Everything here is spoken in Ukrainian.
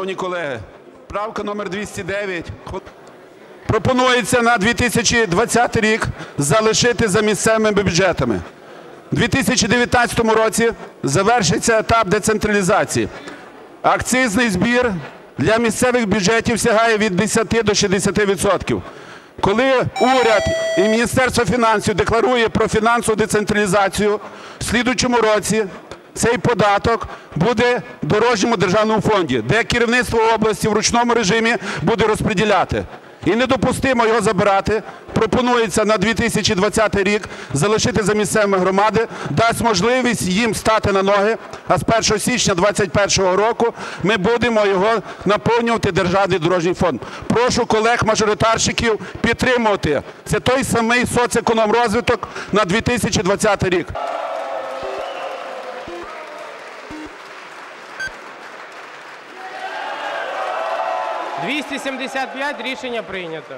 Шановні колеги, правка номер 209. Пропонується на 2020 рік залишити за місцевими бюджетами. У 2019 році завершиться етап децентралізації. Акцизний збір для місцевих бюджетів сягає від 10 до 60 відсотків. Коли уряд і Міністерство фінансів декларує про фінансову децентралізацію, в слідучому році цей податок буде в дорожньому державному фонді, де керівництво області в ручному режимі буде розподіляти. І недопустимо його забирати. Пропонується на 2020 рік залишити за місцевими громади, дасть можливість їм стати на ноги. А з 1 січня 2021 року ми будемо його наповнювати державний дорожній фонд. Прошу колег-мажоритарщиків підтримувати. Це той самий соцекономрозвиток на 2020 рік. – 275. Рішення прийнято.